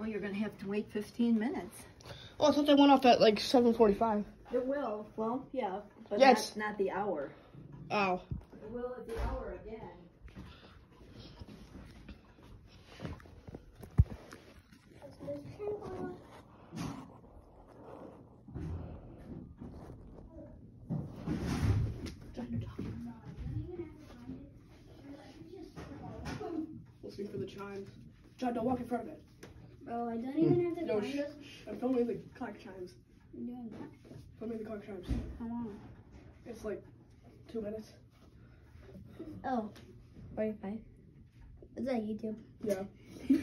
Well, you're gonna have to wait 15 minutes. Oh, I thought they went off at like 7:45. It will. Well, yeah, but Yeah, not, not the hour. Oh. It will at the hour again. Listening for the chimes. John, don't walk in front of it. Bro, I don't even have to Yo, find sh- I'm filming the clock chimes. I'm doing that. Filming the clock chimes. How long? It's like two minutes. Oh, 45. Is that YouTube? Yeah.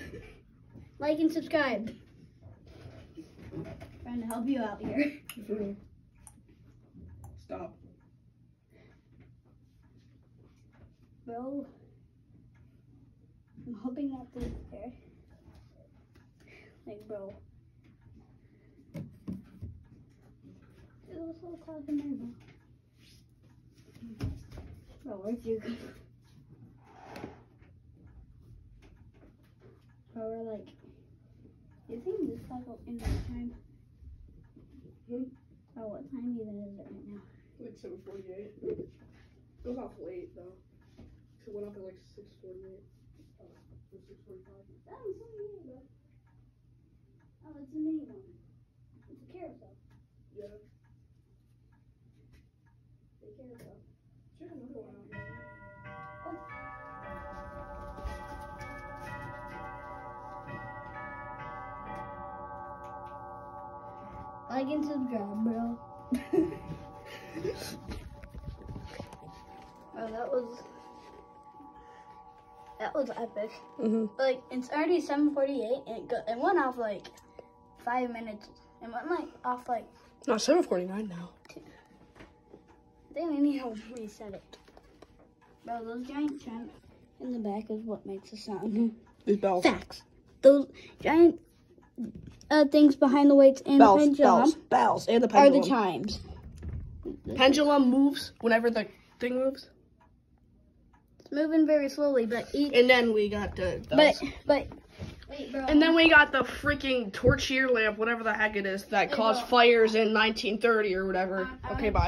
Like and subscribe. Trying to help you out here. Mm-hmm. Stop. Bro, I'm hoping that. Like, bro. It was so close in there, bro. Bro, where'd you go? Bro, we're like, you think this will in that time? Hmm? Bro, what time even is it right now? Like 7:48. It was off late though. It went up at like 6:48. Oh, or 6:45. That was so mini, bro. Oh, it's a mini one. It's a carousel. Yeah. It's a carousel. Check another one out here. Like and subscribe, bro. oh, that was that was epic. Mm-hmm. Like it's already seven forty eight, and it, go, it went off like five minutes. It went like off like No, 7:49 now. they didn't need to reset it. Bro, those giant tramps in the back is what makes the sound. These bells. Facts. Those giant uh, things behind the weights and Bells, pendulum bells, bells, and the are pendulum. the chimes. pendulum moves whenever the thing moves. It's moving very slowly, but each And then we got the but but wait, and then we got the freaking torch lamp, whatever the heck it is, that caused bro. fires in 1930 or whatever. Uh, I Okay, bye.